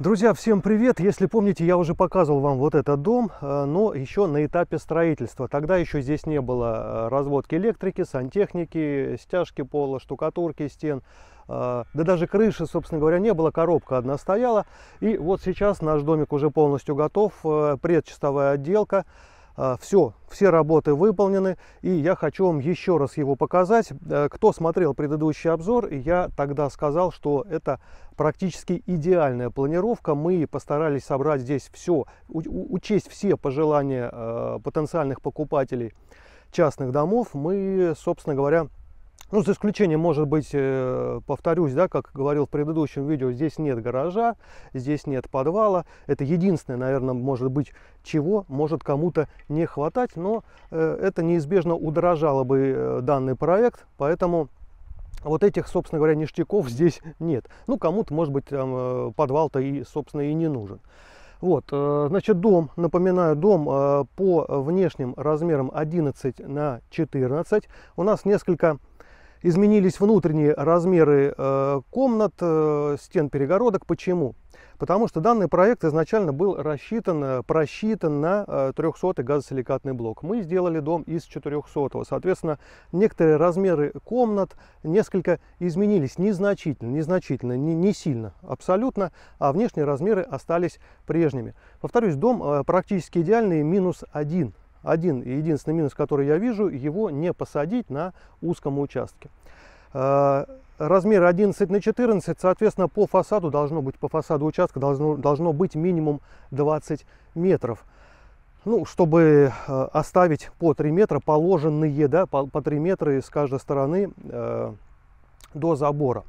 Друзья, всем привет! Если помните, я уже показывал вам вот этот дом, э, но еще на этапе строительства. Тогда еще здесь не было э, разводки электрики, сантехники, стяжки пола, штукатурки стен. Э, да даже крыши, собственно говоря, не было, коробка одна стояла. И вот сейчас наш домик уже полностью готов, предчистовая отделка. Все, все работы выполнены, и я хочу вам еще раз его показать. Кто смотрел предыдущий обзор, я тогда сказал, что это практически идеальная планировка. Мы постарались собрать здесь все, учесть все пожелания э, потенциальных покупателей частных домов. Мы, собственно говоря, ну, за исключением, может быть, э, повторюсь, да, как говорил в предыдущем видео, здесь нет гаража, здесь нет подвала. Это единственное, наверное, может быть, чего может кому-то не хватать, но э, это неизбежно удорожало бы данный проект, поэтому вот этих, собственно говоря, ништяков здесь нет. Ну, кому-то, может быть, э, подвал-то и, собственно, и не нужен. Вот, э, значит, дом, напоминаю, дом э, по внешним размерам 11 на 14. У нас несколько изменились внутренние размеры комнат, стен перегородок. Почему? Потому что данный проект изначально был рассчитан, э, просчитан на 300 э, газосиликатный блок. Мы сделали дом из 400. Соответственно, некоторые размеры комнат несколько изменились незначительно, незначительно, не, не сильно, абсолютно, а внешние размеры остались прежними. Повторюсь, дом э, практически идеальный, минус один. Один и единственный минус, который я вижу, его не посадить на узком участке размер 11 на 14, соответственно, по фасаду должно быть, по фасаду участка должно, должно быть минимум 20 метров. Ну, чтобы э, оставить по 3 метра положенные, да, по, по 3 метра с каждой стороны э, до забора.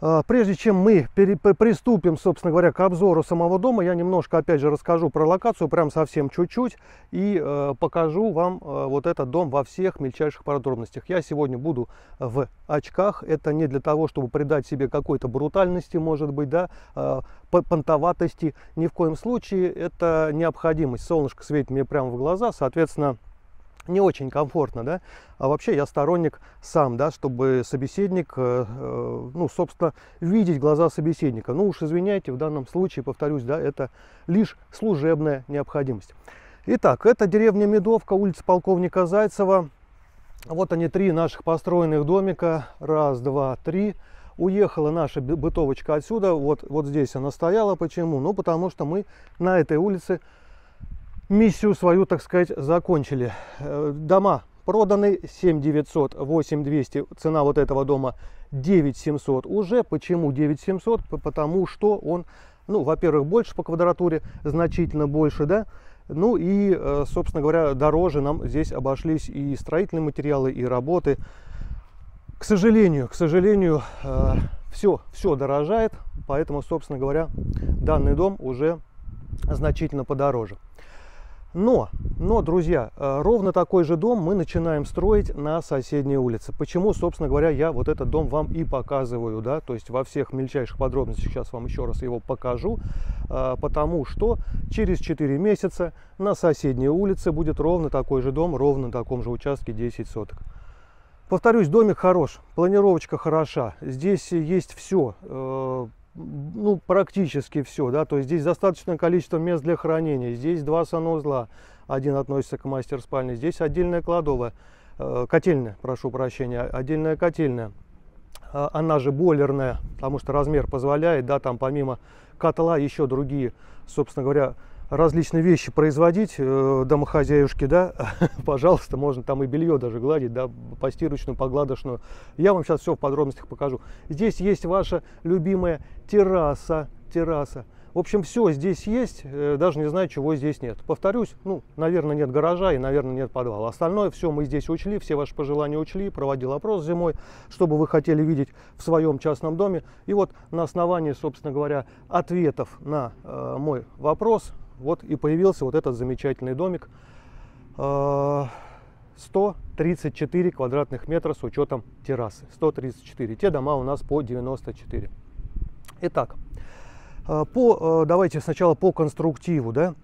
А, прежде чем мы приступим, собственно говоря, к обзору самого дома, я немножко, опять же, расскажу про локацию, прям совсем чуть-чуть, и э, покажу вам э, вот этот дом во всех мельчайших подробностях. Я сегодня буду в очках, это не для того, чтобы придать себе какой-то брутальности, может быть, да, э, понтоватости, ни в коем случае, это необходимость. Солнышко светит мне прямо в глаза, соответственно, не очень комфортно, да, а вообще я сторонник сам, да, чтобы собеседник, э, э, ну, собственно, видеть глаза собеседника. Ну уж извиняйте, в данном случае, повторюсь, да, это лишь служебная необходимость. Итак, это деревня Медовка, улица полковника Зайцева. Вот они, три наших построенных домика. Раз, два, три. Уехала наша бытовочка отсюда. Вот, вот здесь она стояла. Почему? Ну, потому что мы на этой улице миссию свою, так сказать, закончили. Э, дома проданы 7 900, 8 200. Цена вот этого дома 9 700 уже. Почему 9 700? Потому что он, ну, во-первых, больше по квадратуре, значительно больше, да. Ну и, э, собственно говоря, дороже нам здесь обошлись и строительные материалы, и работы. К сожалению, к сожалению, все, э, все дорожает, поэтому, собственно говоря, данный дом уже значительно подороже. Но, но, друзья, э, ровно такой же дом мы начинаем строить на соседней улице. Почему, собственно говоря, я вот этот дом вам и показываю, да, то есть во всех мельчайших подробностях сейчас вам еще раз его покажу, э, потому что через 4 месяца на соседней улице будет ровно такой же дом, ровно на таком же участке 10 соток. Повторюсь, домик хорош, планировочка хороша, здесь есть все, э, ну, практически все, да, то есть здесь достаточное количество мест для хранения, здесь два санузла, один относится к мастер-спальне, здесь отдельная кладовая, э, котельная, прошу прощения, отдельная котельная, э, она же бойлерная, потому что размер позволяет, да, там помимо котла еще другие, собственно говоря, различные вещи производить э, домохозяюшки, да, пожалуйста, можно там и белье даже гладить, да, постирочную, погладочную. Я вам сейчас все в подробностях покажу. Здесь есть ваша любимая терраса, терраса. В общем, все здесь есть, э, даже не знаю, чего здесь нет. Повторюсь, ну, наверное, нет гаража и, наверное, нет подвала. Остальное все мы здесь учли, все ваши пожелания учли, проводил опрос зимой, что бы вы хотели видеть в своем частном доме. И вот на основании, собственно говоря, ответов на э, мой вопрос, вот и появился вот этот замечательный домик. 134 э, квадратных метра с учетом террасы. 134. Те дома у нас по 94. Итак, э, по, э, давайте сначала по конструктиву. Да?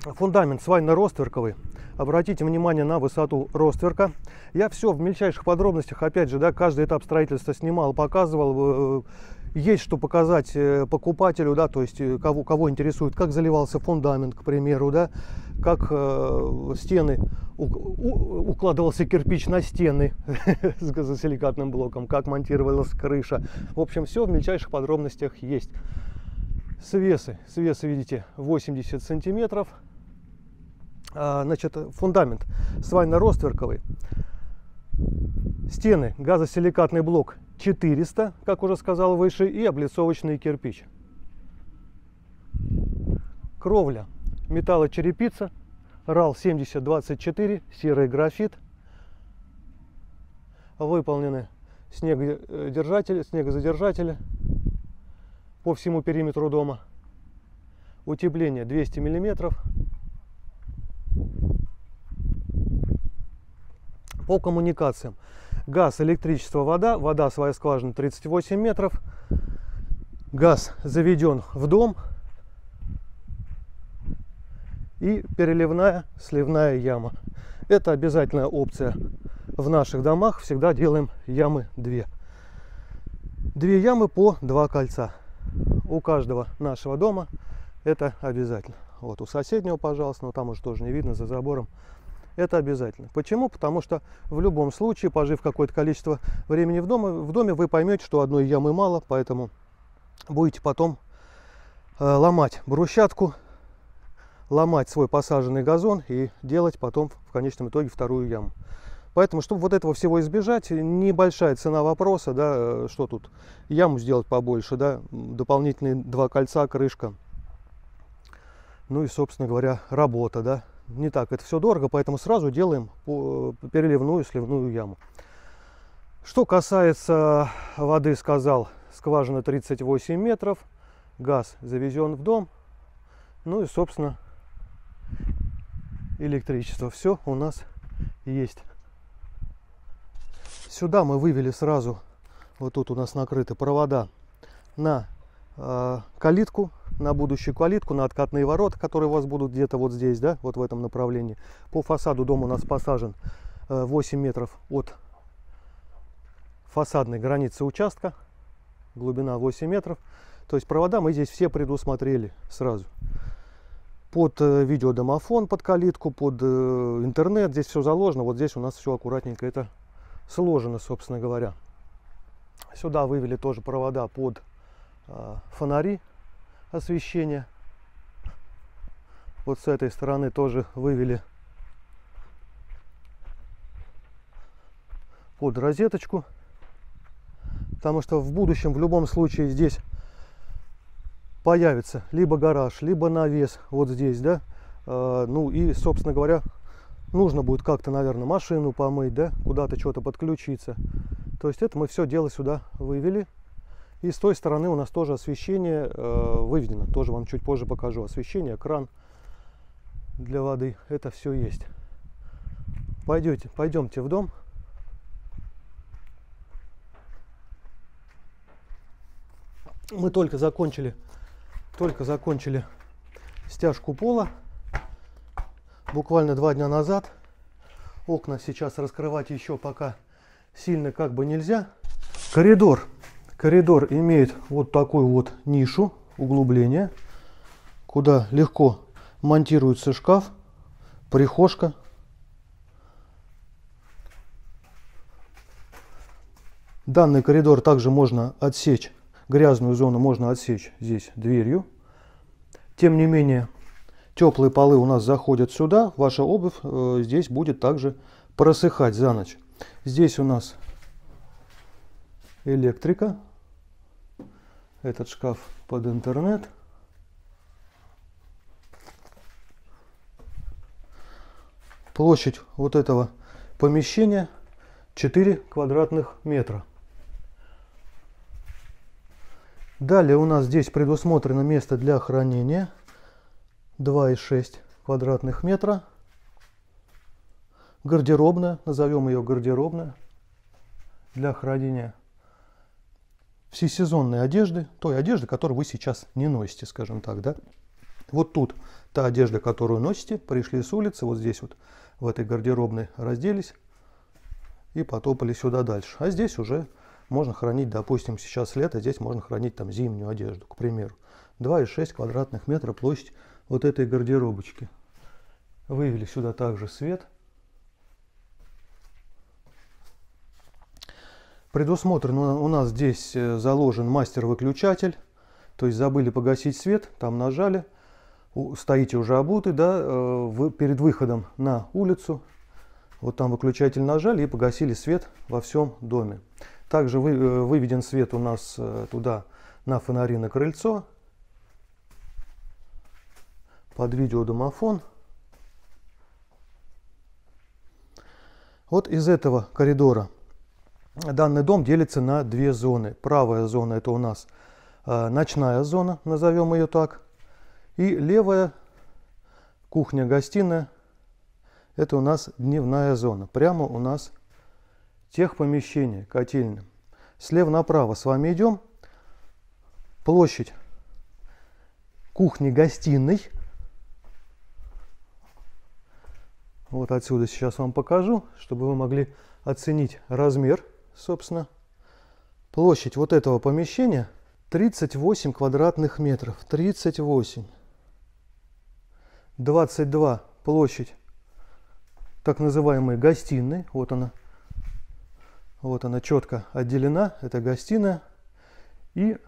Фундамент свайно-ростверковый. Обратите внимание на высоту ростверка. Я все в мельчайших подробностях, опять же, да, каждый этап строительства снимал, показывал есть что показать э, покупателю, да, то есть э, кого, кого интересует, как заливался фундамент, к примеру, да, как э, стены, у, у, укладывался кирпич на стены с газосиликатным блоком, как монтировалась крыша. В общем, все в мельчайших подробностях есть. Свесы, свесы, видите, 80 сантиметров. А, значит, фундамент свайно-ростверковый. Стены, газосиликатный блок 400, как уже сказал выше, и облицовочный кирпич. Кровля, металлочерепица, RAL 7024, серый графит. Выполнены снегодержатели, снегозадержатели по всему периметру дома. Утепление 200 миллиметров. По коммуникациям Газ, электричество, вода. Вода, своя скважина 38 метров. Газ заведен в дом. И переливная сливная яма. Это обязательная опция в наших домах. Всегда делаем ямы 2. Две ямы по два кольца. У каждого нашего дома это обязательно. Вот у соседнего, пожалуйста, но там уже тоже не видно за забором это обязательно. Почему? Потому что в любом случае, пожив какое-то количество времени в доме, в доме вы поймете, что одной ямы мало, поэтому будете потом э, ломать брусчатку, ломать свой посаженный газон и делать потом в конечном итоге вторую яму. Поэтому, чтобы вот этого всего избежать, небольшая цена вопроса, да, э, что тут, яму сделать побольше, да, дополнительные два кольца, крышка. Ну и, собственно говоря, работа, да, не так это все дорого, поэтому сразу делаем переливную сливную яму. Что касается воды, сказал, скважина 38 метров, газ завезен в дом, ну и, собственно, электричество. Все у нас есть. Сюда мы вывели сразу, вот тут у нас накрыты провода на э, калитку на будущую калитку, на откатные ворота, которые у вас будут где-то вот здесь, да, вот в этом направлении. По фасаду дома у нас посажен 8 э, метров от фасадной границы участка, глубина 8 метров. То есть провода мы здесь все предусмотрели сразу. Под э, видеодомофон, под калитку, под э, интернет, здесь все заложено. Вот здесь у нас все аккуратненько это сложено, собственно говоря. Сюда вывели тоже провода под фонари освещения. Вот с этой стороны тоже вывели под розеточку. Потому что в будущем в любом случае здесь появится либо гараж, либо навес вот здесь, да. А, ну и, собственно говоря, нужно будет как-то, наверное, машину помыть, да, куда-то что-то подключиться. То есть это мы все дело сюда вывели. И с той стороны у нас тоже освещение э, выведено. Тоже вам чуть позже покажу. Освещение, кран для воды. Это все есть. Пойдете, пойдемте в дом. Мы только закончили, только закончили стяжку пола. Буквально два дня назад. Окна сейчас раскрывать еще пока сильно как бы нельзя. Коридор Коридор имеет вот такую вот нишу, углубление, куда легко монтируется шкаф, прихожка. Данный коридор также можно отсечь, грязную зону можно отсечь здесь дверью. Тем не менее, теплые полы у нас заходят сюда, ваша обувь э, здесь будет также просыхать за ночь. Здесь у нас электрика. Этот шкаф под интернет. Площадь вот этого помещения 4 квадратных метра. Далее у нас здесь предусмотрено место для хранения 2,6 квадратных метра. Гардеробная, назовем ее гардеробная для хранения всесезонной одежды, той одежды, которую вы сейчас не носите, скажем так, да. Вот тут та одежда, которую носите, пришли с улицы, вот здесь вот в этой гардеробной разделись и потопали сюда дальше. А здесь уже можно хранить, допустим, сейчас лето, здесь можно хранить там зимнюю одежду, к примеру. 2,6 квадратных метра площадь вот этой гардеробочки. Вывели сюда также свет. Предусмотрен у нас здесь э, заложен мастер-выключатель. То есть забыли погасить свет, там нажали, стоите уже обуты, да, э, перед выходом на улицу, вот там выключатель нажали и погасили свет во всем доме. Также вы, э, выведен свет у нас туда на фонари на крыльцо, под видеодомофон. Вот из этого коридора данный дом делится на две зоны. Правая зона это у нас э, ночная зона, назовем ее так. И левая кухня-гостиная это у нас дневная зона. Прямо у нас тех помещений, котельня. Слева направо с вами идем. Площадь кухни-гостиной Вот отсюда сейчас вам покажу, чтобы вы могли оценить размер, собственно. Площадь вот этого помещения 38 квадратных метров. 38. 22 площадь так называемой гостиной. Вот она. Вот она четко отделена. Это гостиная. И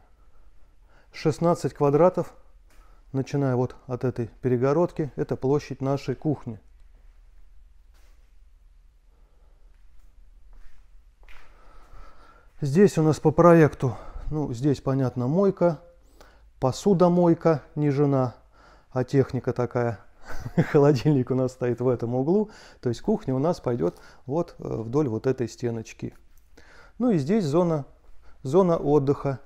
16 квадратов, начиная вот от этой перегородки, это площадь нашей кухни. Здесь у нас по проекту, ну, здесь, понятно, мойка, посудомойка, не жена, а техника такая. Холодильник у нас стоит в этом углу, то есть кухня у нас пойдет вот э, вдоль вот этой стеночки. Ну и здесь зона, зона отдыха.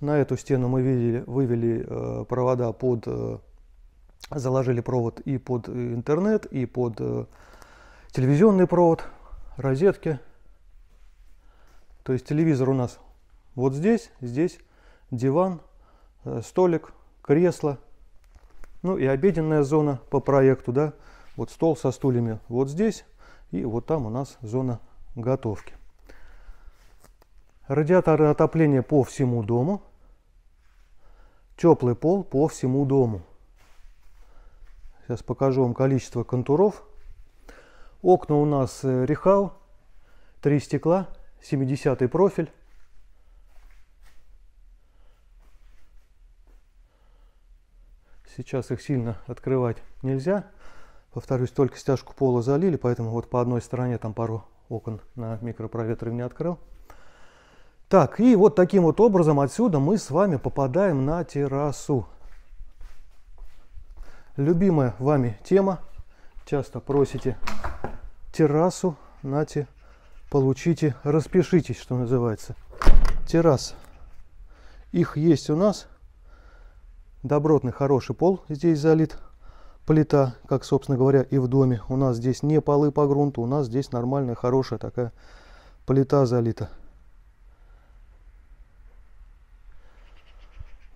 На эту стену мы видели, вывели э, провода под, э, заложили провод и под интернет, и под э, телевизионный провод, розетки. То есть телевизор у нас вот здесь, здесь диван, э, столик, кресло. Ну и обеденная зона по проекту, да. Вот стол со стульями вот здесь. И вот там у нас зона готовки. Радиаторы отопления по всему дому. Теплый пол по всему дому. Сейчас покажу вам количество контуров. Окна у нас э, рехау, три стекла, 70 профиль. Сейчас их сильно открывать нельзя. Повторюсь, только стяжку пола залили, поэтому вот по одной стороне там пару окон на микропроветривание открыл. Так, и вот таким вот образом отсюда мы с вами попадаем на террасу. Любимая вами тема. Часто просите террасу на террасу получите, распишитесь, что называется. Террас. Их есть у нас. Добротный, хороший пол здесь залит. Плита, как, собственно говоря, и в доме. У нас здесь не полы по грунту, у нас здесь нормальная, хорошая такая плита залита.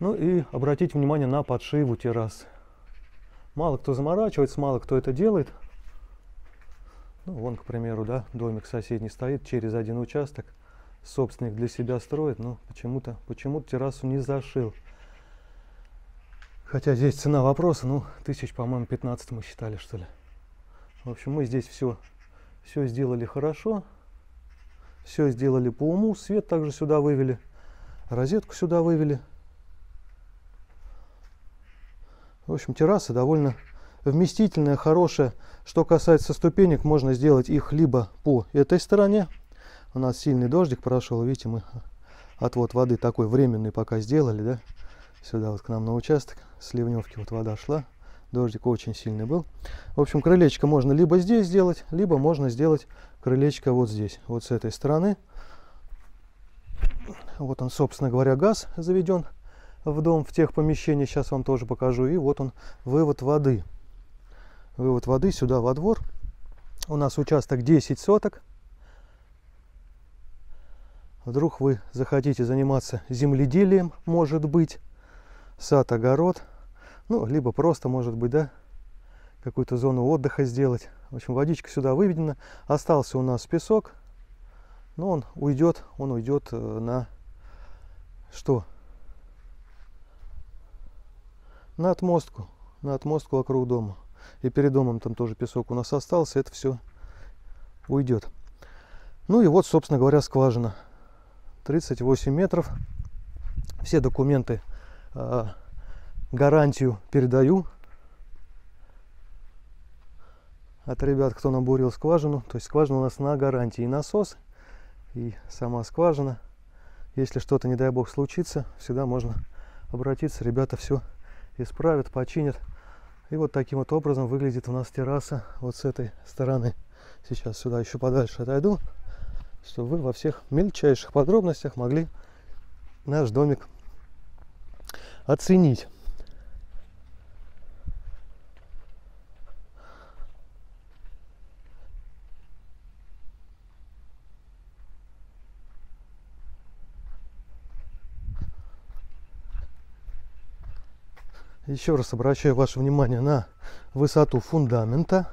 Ну и обратите внимание на подшиву террас. Мало кто заморачивается, мало кто это делает. Ну, вон, к примеру, да, домик соседний стоит через один участок. Собственник для себя строит, но почему-то почему террасу не зашил. Хотя здесь цена вопроса, ну, тысяч, по-моему, 15 мы считали, что ли. В общем, мы здесь все, все сделали хорошо. Все сделали по уму. Свет также сюда вывели. Розетку сюда вывели. В общем, терраса довольно вместительная, хорошая. Что касается ступенек, можно сделать их либо по этой стороне. У нас сильный дождик прошел, видите, мы отвод воды такой временный пока сделали, да. Сюда вот к нам на участок, с ливневки вот вода шла. Дождик очень сильный был. В общем, крылечко можно либо здесь сделать, либо можно сделать крылечко вот здесь, вот с этой стороны. Вот он, собственно говоря, газ заведен в дом, в тех помещениях. Сейчас вам тоже покажу. И вот он, вывод воды вывод воды сюда во двор. У нас участок 10 соток. Вдруг вы захотите заниматься земледелием, может быть, сад, огород, ну, либо просто, может быть, да, какую-то зону отдыха сделать. В общем, водичка сюда выведена. Остался у нас песок. Но он уйдет, он уйдет э, на что? На отмостку, на отмостку вокруг дома. И перед домом там тоже песок у нас остался, это все уйдет. Ну и вот, собственно говоря, скважина. 38 метров. Все документы, э, гарантию передаю от ребят, кто нам бурил скважину. То есть скважина у нас на гарантии и насос, и сама скважина. Если что-то, не дай бог, случится, всегда можно обратиться. Ребята все исправят, починят. И вот таким вот образом выглядит у нас терраса вот с этой стороны. Сейчас сюда еще подальше отойду, чтобы вы во всех мельчайших подробностях могли наш домик оценить. Еще раз обращаю ваше внимание на высоту фундамента.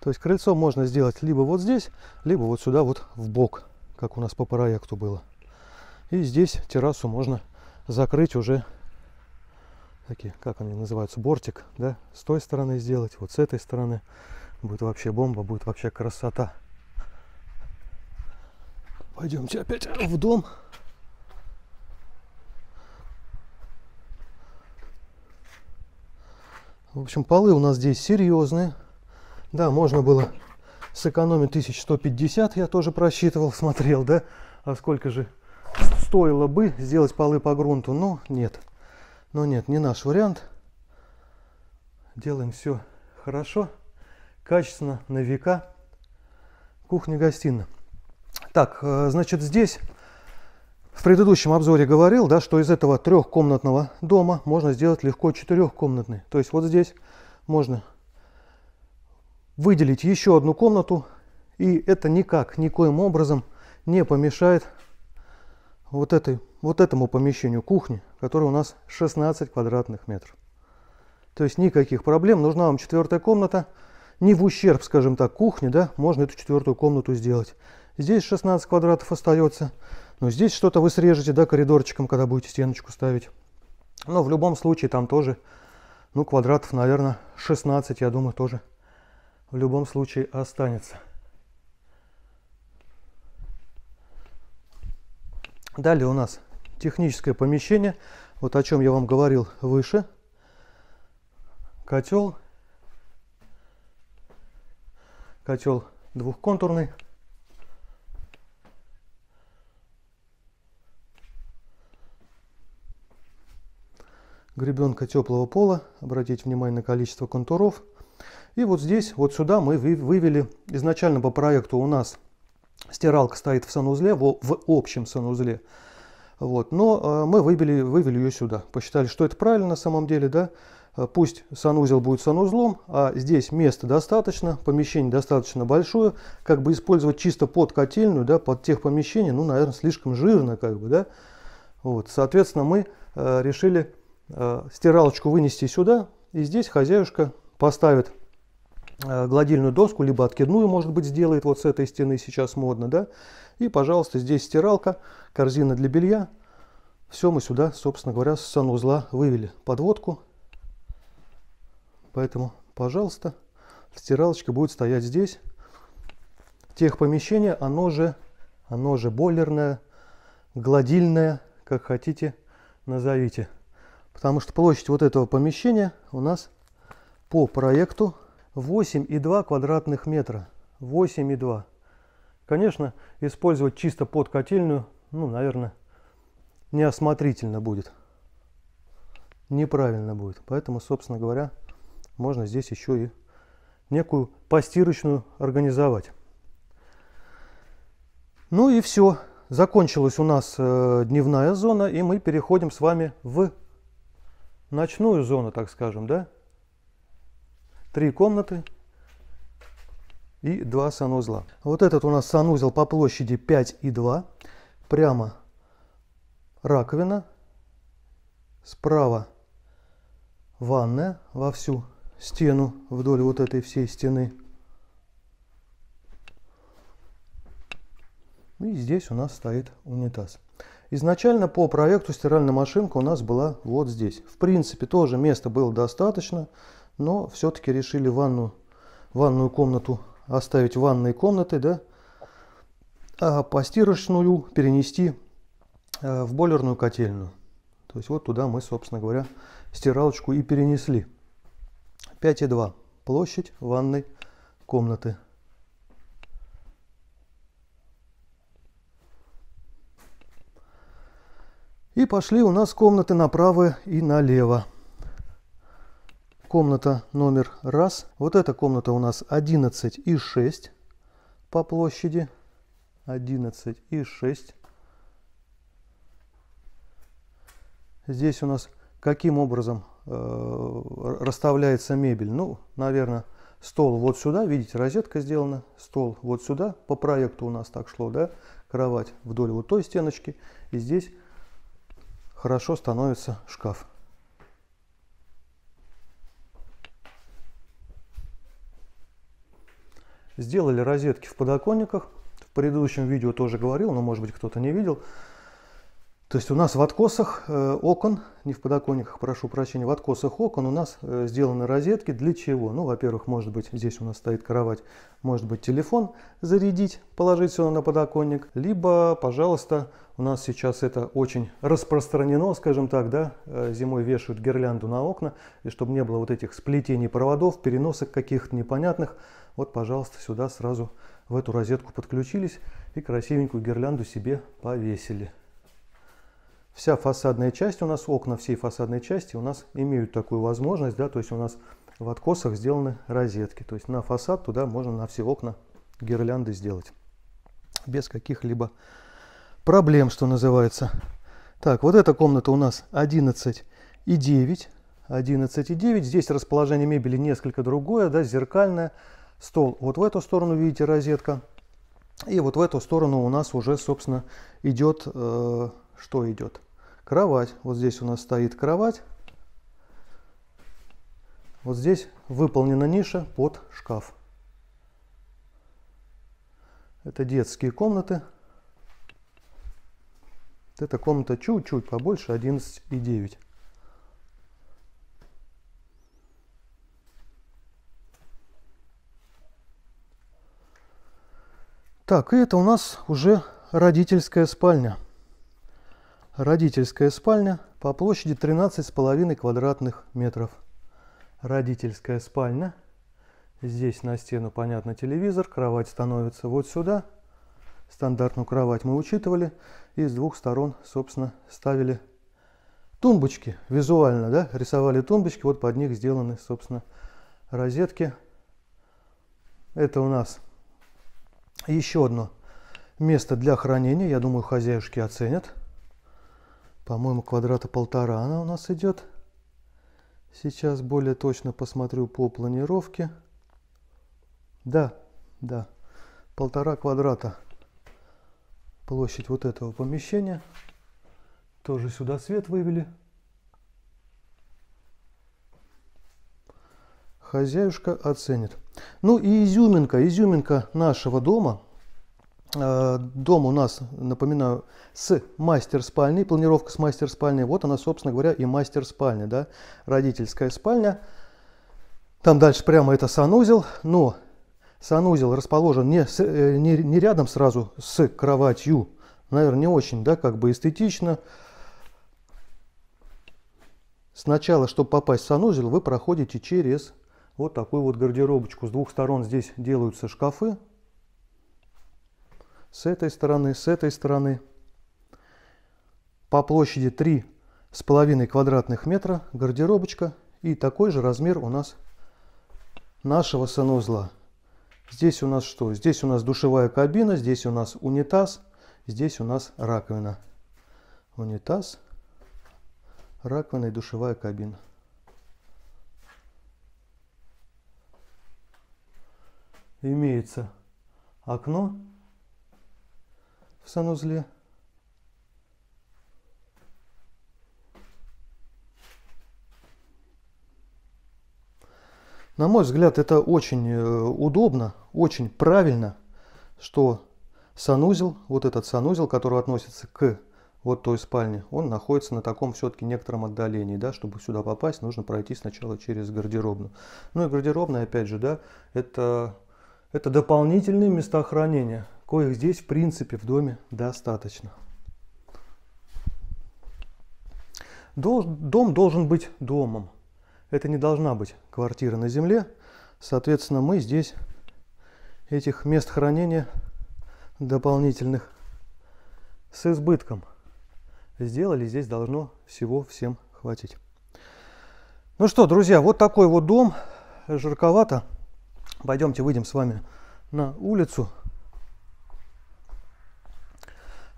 То есть крыльцо можно сделать либо вот здесь, либо вот сюда вот в бок, как у нас по проекту было. И здесь террасу можно закрыть уже такие, как они называются, бортик, да, с той стороны сделать, вот с этой стороны. Будет вообще бомба, будет вообще красота. Пойдемте опять в дом. В общем, полы у нас здесь серьезные. Да, можно было сэкономить 1150, я тоже просчитывал, смотрел, да, а сколько же стоило бы сделать полы по грунту, но нет. Но нет, не наш вариант. Делаем все хорошо, качественно, на века. Кухня-гостиная. Так, э, значит, здесь в предыдущем обзоре говорил, да, что из этого трехкомнатного дома можно сделать легко четырехкомнатный. То есть вот здесь можно выделить еще одну комнату, и это никак, никоим образом не помешает вот, этой, вот этому помещению кухни, которое у нас 16 квадратных метров. То есть никаких проблем, нужна вам четвертая комната, не в ущерб, скажем так, кухне, да, можно эту четвертую комнату сделать. Здесь 16 квадратов остается, но здесь что-то вы срежете, да, коридорчиком, когда будете стеночку ставить. Но в любом случае там тоже, ну, квадратов, наверное, 16, я думаю, тоже в любом случае останется. Далее у нас техническое помещение, вот о чем я вам говорил выше. Котел. Котел двухконтурный. Гребенка теплого пола. Обратите внимание на количество контуров. И вот здесь, вот сюда мы вывели, изначально по проекту у нас стиралка стоит в санузле, в, в общем санузле. Вот, но э, мы вывели, вывели ее сюда. Посчитали, что это правильно на самом деле, да. Э, пусть санузел будет санузлом, а здесь места достаточно, помещение достаточно большое. Как бы использовать чисто под котельную, да, под тех помещений, ну, наверное, слишком жирно, как бы, да. Вот, соответственно, мы э, решили стиралочку вынести сюда, и здесь хозяюшка поставит э, гладильную доску, либо откидную, может быть, сделает вот с этой стены, сейчас модно, да. И, пожалуйста, здесь стиралка, корзина для белья. Все мы сюда, собственно говоря, с санузла вывели. Подводку. Поэтому, пожалуйста, стиралочка будет стоять здесь. Техпомещение, оно же, оно же бойлерное, гладильное, как хотите, назовите. Потому что площадь вот этого помещения у нас по проекту 8,2 квадратных метра. 8,2. Конечно, использовать чисто под котельную, ну, наверное, неосмотрительно будет. Неправильно будет. Поэтому, собственно говоря, можно здесь еще и некую постирочную организовать. Ну и все. Закончилась у нас э, дневная зона, и мы переходим с вами в ночную зону, так скажем, да? Три комнаты и два санузла. Вот этот у нас санузел по площади 5 и 2. Прямо раковина. Справа ванная во всю стену, вдоль вот этой всей стены. И здесь у нас стоит унитаз. Изначально по проекту стиральная машинка у нас была вот здесь. В принципе, тоже места было достаточно, но все-таки решили ванну, ванную комнату оставить ванной комнатой, да, а постирочную перенести э, в бойлерную котельную. То есть вот туда мы, собственно говоря, стиралочку и перенесли. 5,2 площадь ванной комнаты. И пошли у нас комнаты направо и налево. Комната номер раз. Вот эта комната у нас 11 и 6 по площади. 11 и 6. Здесь у нас каким образом э, расставляется мебель? Ну, наверное, стол вот сюда, видите, розетка сделана, стол вот сюда, по проекту у нас так шло, да, кровать вдоль вот той стеночки, и здесь хорошо становится шкаф. Сделали розетки в подоконниках. В предыдущем видео тоже говорил, но может быть кто-то не видел. То есть у нас в откосах э, окон, не в подоконниках, прошу прощения, в откосах окон у нас э, сделаны розетки. Для чего? Ну, во-первых, может быть, здесь у нас стоит кровать, может быть, телефон зарядить, положить сюда на подоконник. Либо, пожалуйста, у нас сейчас это очень распространено, скажем так, да, э, зимой вешают гирлянду на окна, и чтобы не было вот этих сплетений проводов, переносок каких-то непонятных, вот, пожалуйста, сюда сразу в эту розетку подключились и красивенькую гирлянду себе повесили. Вся фасадная часть у нас, окна всей фасадной части у нас имеют такую возможность, да, то есть у нас в откосах сделаны розетки. То есть на фасад туда можно на все окна гирлянды сделать. Без каких-либо проблем, что называется. Так, вот эта комната у нас 11 и 9. 11 и 9. Здесь расположение мебели несколько другое, да, зеркальное. Стол вот в эту сторону, видите, розетка. И вот в эту сторону у нас уже, собственно, идет, э, что идет? Кровать. Вот здесь у нас стоит кровать. Вот здесь выполнена ниша под шкаф. Это детские комнаты. Эта комната чуть-чуть побольше, 11,9. Так, и это у нас уже родительская спальня родительская спальня по площади 13,5 квадратных метров. Родительская спальня. Здесь на стену, понятно, телевизор. Кровать становится вот сюда. Стандартную кровать мы учитывали. И с двух сторон, собственно, ставили тумбочки. Визуально, да, рисовали тумбочки. Вот под них сделаны, собственно, розетки. Это у нас еще одно место для хранения. Я думаю, хозяюшки оценят. По-моему, квадрата полтора она у нас идет. Сейчас более точно посмотрю по планировке. Да, да, полтора квадрата площадь вот этого помещения. Тоже сюда свет вывели. Хозяюшка оценит. Ну и изюминка, изюминка нашего дома – дом у нас, напоминаю, с мастер-спальней, планировка с мастер-спальней. Вот она, собственно говоря, и мастер-спальня, да, родительская спальня. Там дальше прямо это санузел, но санузел расположен не, с, э, не, не рядом сразу с кроватью. Наверное, не очень, да, как бы эстетично. Сначала, чтобы попасть в санузел, вы проходите через вот такую вот гардеробочку. С двух сторон здесь делаются шкафы, с этой стороны, с этой стороны. По площади 3,5 квадратных метра гардеробочка. И такой же размер у нас нашего санузла. Здесь у нас что? Здесь у нас душевая кабина, здесь у нас унитаз, здесь у нас раковина. Унитаз, раковина и душевая кабина. Имеется окно в санузле. На мой взгляд, это очень э, удобно, очень правильно, что санузел, вот этот санузел, который относится к вот той спальне, он находится на таком все-таки некотором отдалении, да, чтобы сюда попасть, нужно пройти сначала через гардеробную. Ну и гардеробная, опять же, да, это, это дополнительные места хранения, коих здесь, в принципе, в доме достаточно. Дом должен быть домом. Это не должна быть квартира на земле. Соответственно, мы здесь этих мест хранения дополнительных с избытком сделали. Здесь должно всего всем хватить. Ну что, друзья, вот такой вот дом. Жарковато. Пойдемте выйдем с вами на улицу.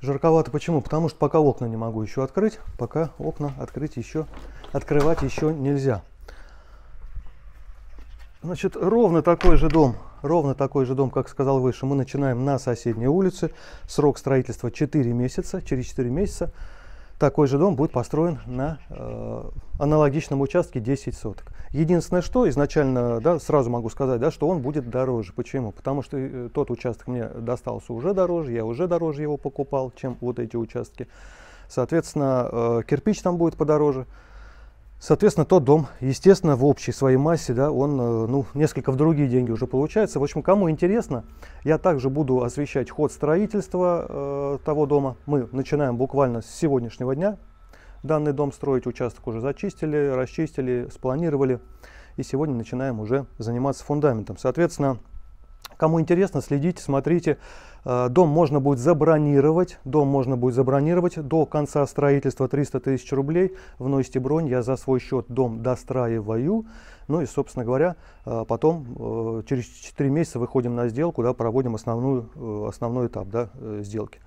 Жарковато почему? Потому что пока окна не могу еще открыть. Пока окна открыть еще, открывать еще нельзя. Значит, ровно такой же дом, ровно такой же дом, как сказал выше, мы начинаем на соседней улице. Срок строительства 4 месяца. Через 4 месяца такой же дом будет построен на э, аналогичном участке 10 соток. Единственное, что изначально, да, сразу могу сказать, да, что он будет дороже. Почему? Потому что э, тот участок мне достался уже дороже, я уже дороже его покупал, чем вот эти участки. Соответственно, э, кирпич там будет подороже. Соответственно, тот дом, естественно, в общей своей массе, да, он э, ну, несколько в другие деньги уже получается. В общем, кому интересно, я также буду освещать ход строительства э, того дома. Мы начинаем буквально с сегодняшнего дня данный дом строить. Участок уже зачистили, расчистили, спланировали. И сегодня начинаем уже заниматься фундаментом. Соответственно, кому интересно, следите, смотрите. Э, дом можно будет забронировать, дом можно будет забронировать до конца строительства 300 тысяч рублей. Вносите бронь, я за свой счет дом достраиваю. Ну и, собственно говоря, э, потом э, через 4 месяца выходим на сделку, да, проводим основную, основной этап да, сделки.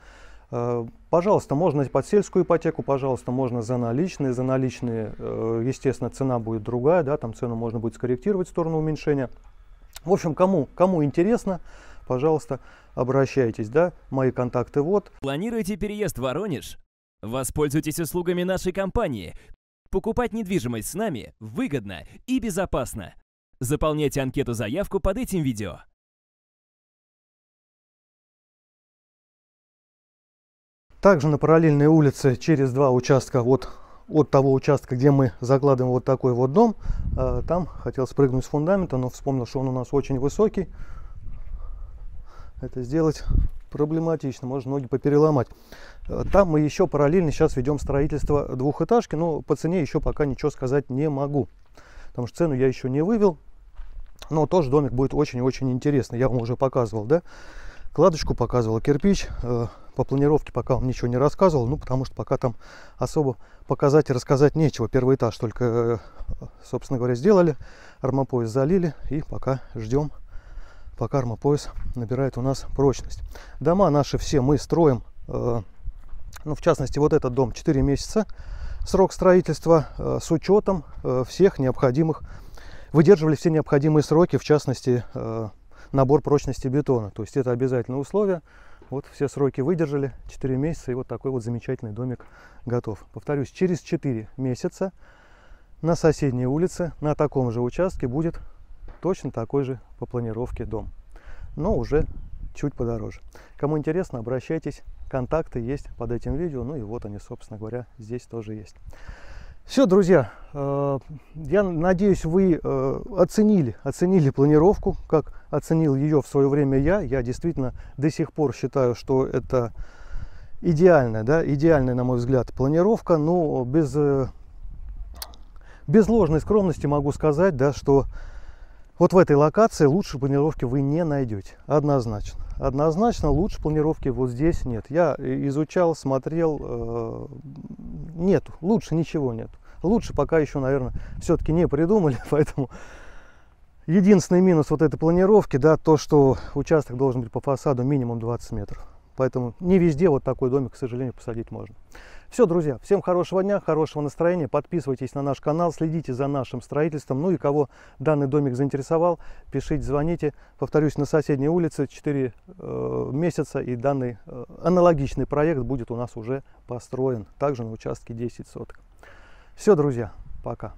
Пожалуйста, можно под сельскую ипотеку, пожалуйста, можно за наличные. За наличные, естественно, цена будет другая, да, там цену можно будет скорректировать в сторону уменьшения. В общем, кому, кому интересно, пожалуйста, обращайтесь, да, мои контакты вот. Планируете переезд в Воронеж? Воспользуйтесь услугами нашей компании. Покупать недвижимость с нами выгодно и безопасно. Заполняйте анкету-заявку под этим видео. Также на параллельной улице через два участка вот от того участка, где мы закладываем вот такой вот дом, а, там хотел спрыгнуть с фундамента, но вспомнил, что он у нас очень высокий. Это сделать проблематично, можно ноги попереломать. Э, там мы еще параллельно сейчас ведем строительство двухэтажки, но по цене еще пока ничего сказать не могу, потому что цену я еще не вывел, но тоже домик будет очень-очень интересный, я вам уже показывал, да, кладочку показывал, кирпич, э, по планировке пока вам ничего не рассказывал, ну потому что пока там особо показать и рассказать нечего, первый этаж только, э, собственно говоря, сделали, армопояс залили и пока ждем пока армопояс набирает у нас прочность. Дома наши все мы строим, э, ну, в частности, вот этот дом 4 месяца срок строительства э, с учетом всех необходимых, выдерживали все необходимые сроки, в частности, набор прочности бетона. То есть это обязательное условие. Вот все сроки выдержали, 4 месяца, и вот такой вот замечательный домик готов. Повторюсь, через 4 месяца на соседней улице, на таком же участке будет точно такой же по планировке дом, но уже чуть подороже. Кому интересно, обращайтесь, контакты есть под этим видео, ну и вот они, собственно говоря, здесь тоже есть. Все, друзья, э, я надеюсь, вы э, оценили, оценили планировку, как оценил ее в свое время я. Я действительно до сих пор считаю, что это идеальная, да, идеальная, на мой взгляд, планировка, но без, э, без ложной скромности могу сказать, да, что вот в этой локации лучше планировки вы не найдете. Однозначно. Однозначно лучше планировки вот здесь нет. Я изучал, смотрел. Э, нет, лучше ничего нет. Лучше пока еще, наверное, все-таки не придумали. Поэтому единственный минус вот этой планировки, да, то, что участок должен быть по фасаду минимум 20 метров. Поэтому не везде вот такой домик, к сожалению, посадить можно. Все, друзья, всем хорошего дня, хорошего настроения. Подписывайтесь на наш канал, следите за нашим строительством. Ну и кого данный домик заинтересовал, пишите, звоните. Повторюсь, на соседней улице 4 э, месяца и данный э, аналогичный проект будет у нас уже построен. Также на участке 10 соток. Все, друзья, пока.